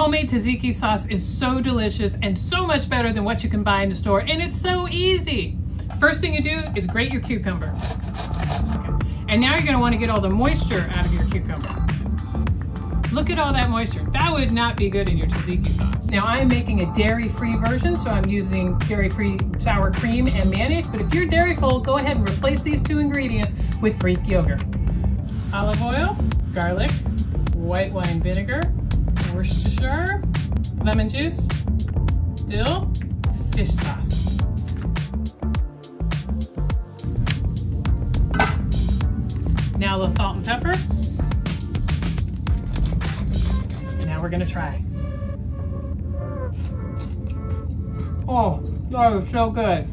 Homemade tzatziki sauce is so delicious and so much better than what you can buy in the store, and it's so easy. First thing you do is grate your cucumber. Okay. And now you're gonna wanna get all the moisture out of your cucumber. Look at all that moisture. That would not be good in your tzatziki sauce. Now I'm making a dairy-free version, so I'm using dairy-free sour cream and mayonnaise, but if you're dairy full, go ahead and replace these two ingredients with Greek yogurt. Olive oil, garlic, white wine vinegar, Worcestershire, lemon juice, dill, fish sauce. Now the salt and pepper. Now we're gonna try. Oh, that is so good.